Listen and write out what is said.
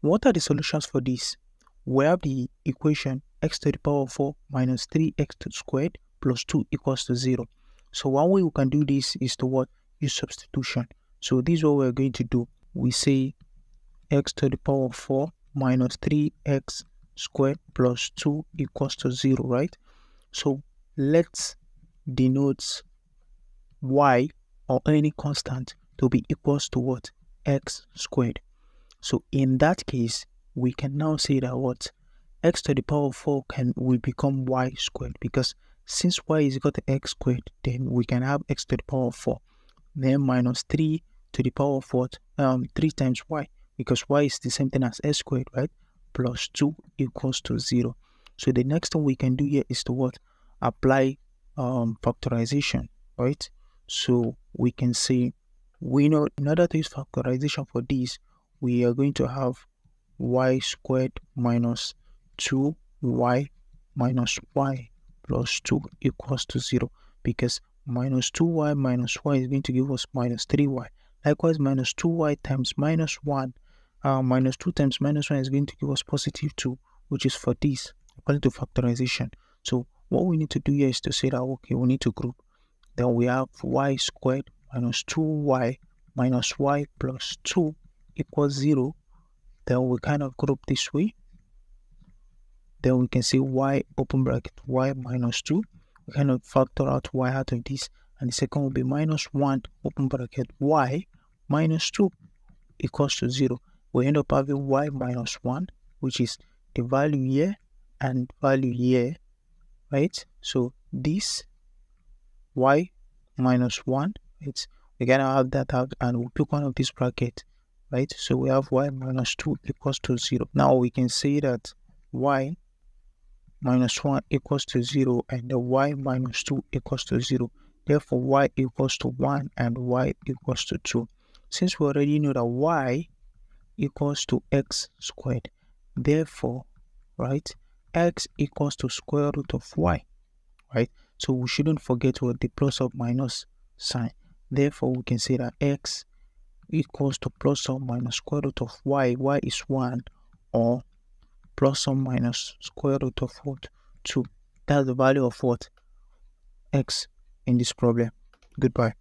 What are the solutions for this? We have the equation x to the power of 4 minus 3x squared plus 2 equals to 0. So one way we can do this is to what? Use substitution. So this is what we're going to do. We say x to the power of 4 minus 3x squared plus 2 equals to 0, right? So let's denote y or any constant to be equals to what? x squared. So in that case, we can now say that what? x to the power of 4 can will become y squared because since y is equal to x squared, then we can have x to the power of 4. Then minus 3 to the power of what? Um, 3 times y because y is the same thing as s squared, right? Plus 2 equals to 0. So the next thing we can do here is to what? Apply um, factorization, right? So we can say, we know in order to use factorization for this, we are going to have y squared minus 2y minus y plus 2 equals to 0 because minus 2y minus y is going to give us minus 3y. Likewise, minus 2y times minus 1 uh, minus 2 times minus 1 is going to give us positive 2, which is for this, according to factorization. So what we need to do here is to say that, okay, we need to group. Then we have y squared minus 2y minus y plus 2 equals 0. Then we kind of group this way. Then we can see y open bracket y minus 2. We kind of factor out y out of this. And the second will be minus 1 open bracket y minus 2 equals to 0 we end up having y minus 1 which is the value here and value here right so this y minus 1 it's we're gonna have that out and we'll pick one of these brackets right so we have y minus 2 equals to 0 now we can say that y minus 1 equals to 0 and the y minus 2 equals to 0 therefore y equals to 1 and y equals to 2 since we already know that y equals to x squared. Therefore, right, x equals to square root of y, right? So we shouldn't forget what the plus or minus sign. Therefore, we can say that x equals to plus or minus square root of y. y is 1 or plus or minus square root of what? 2. That's the value of what? x in this problem. Goodbye.